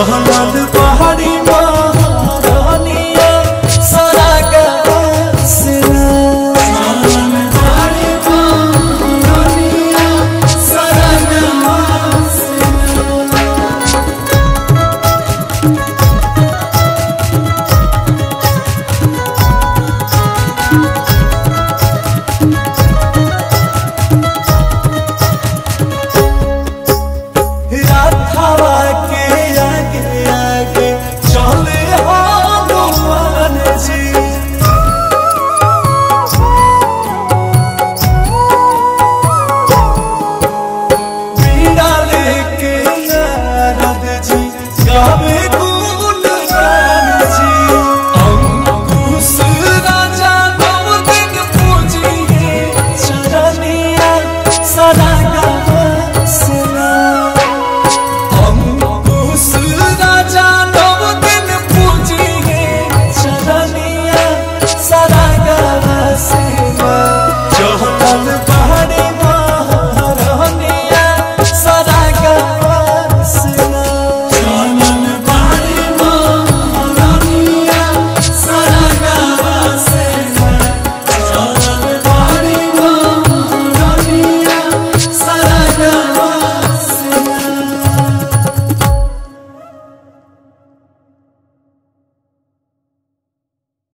मोहम्मद पहाड़ी मा।